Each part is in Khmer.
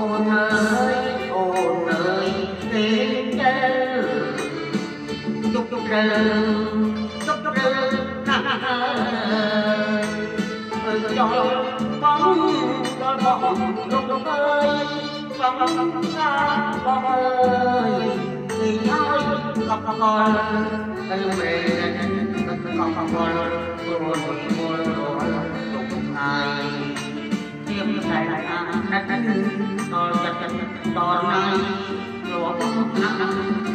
ôn ơi ôn ơi chúc chúc rơi chúc chúc rơi ơi cho bóng cho bóng lúc lúc ơi bóng xa bóng ơi thì ai gặp con về con con con buồn อนไหนโลกนัก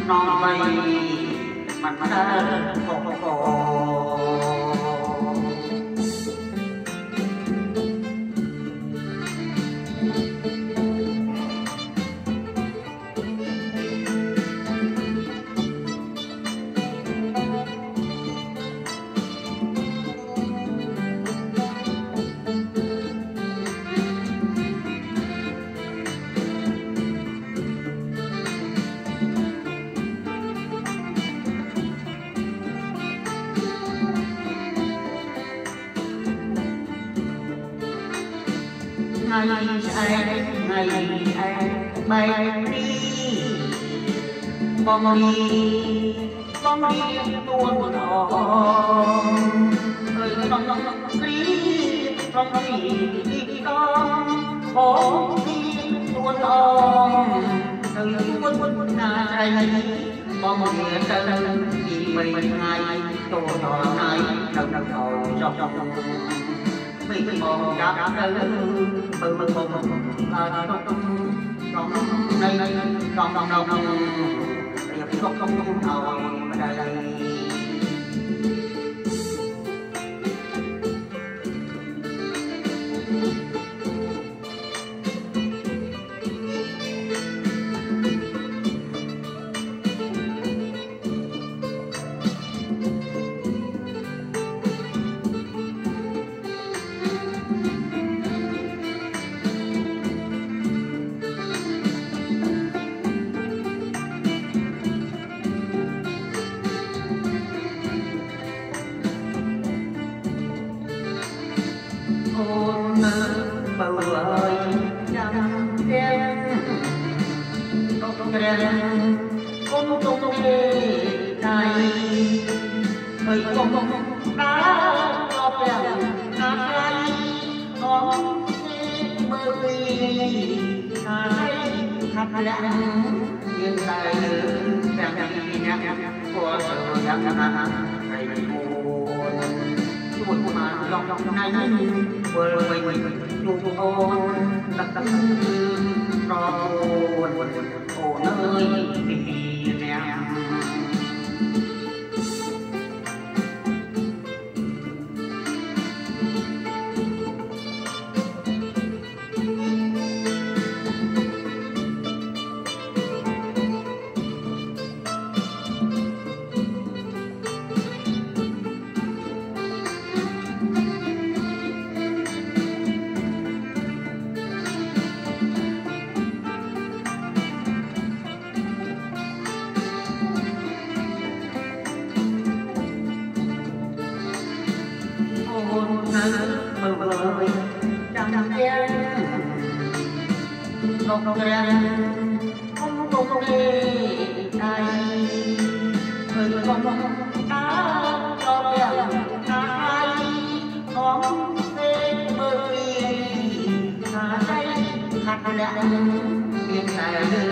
น้อนไปมันมาได้ก็ថ្ងៃស្អែកថ្ងៃអែកបែកពីបងលីបងលីទួនអងអើយបងព្រីបងព្រីទីកងបងព្រីទួនអងទៅទួនណាស្រីបងមើលទៅពីមិនថ្ងៃតោះដល់ថ្ងៃនៅដល់ចោះចោះ mười một gặp từ từ mười một ờ trong trong trong đây trong trong trong trong không không không đầu mà đây ច្រាំងគុំទុំទេដៃបីគុំដើរក៏ប្រាំងអាក្រៃអងទេមើលពីខាងខាត់លាក់មានតែលើទាំងពីរអ្នកគាត់យ៉ាងណាហើយគូជួយមកឡងណៃវិលវិញជួបអូនដឹកដឹកប្រោអូនអើយពីរាំងណាមើលមើលវិញចាំចាំទៀតក្នុងក្នុងរាំគុំគុំទេដៃមើលគុំតាក៏ព្រះតាហើយក្នុងទេមើលពីខាដៃខាត់លាក់មានតែលើ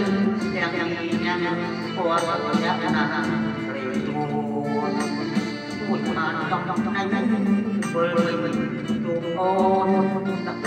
ទាំងយ៉ាងយ៉ាងពណ៌យ៉ាងណាព្រៃទួមួយបានចង់ចង់ថ្ងៃនេះ oh.